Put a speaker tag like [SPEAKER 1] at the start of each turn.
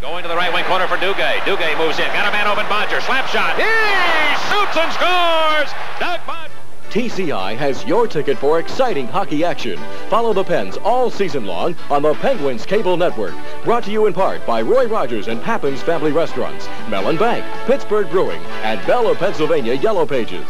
[SPEAKER 1] Going to the right wing corner for Duguay. Duguay moves in. Got a man open. Bodger. Slap shot. He shoots and scores. Doug Bodger.
[SPEAKER 2] TCI has your ticket for exciting hockey action. Follow the Pens all season long on the Penguins Cable Network. Brought to you in part by Roy Rogers and Pappan's Family Restaurants, Mellon Bank, Pittsburgh Brewing, and Bell of Pennsylvania Yellow Pages.